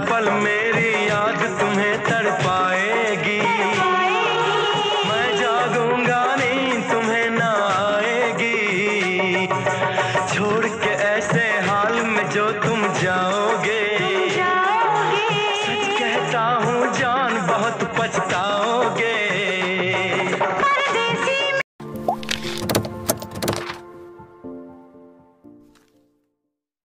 पल मेरी याद तुम्हें तड़पाएगी। मैं जागूँगा नहीं, तुम्हें ना आएगी। छोड़ के ऐसे हाल में जो तुम जाओगे। सच कहता हूँ, जान बहुत पछताओ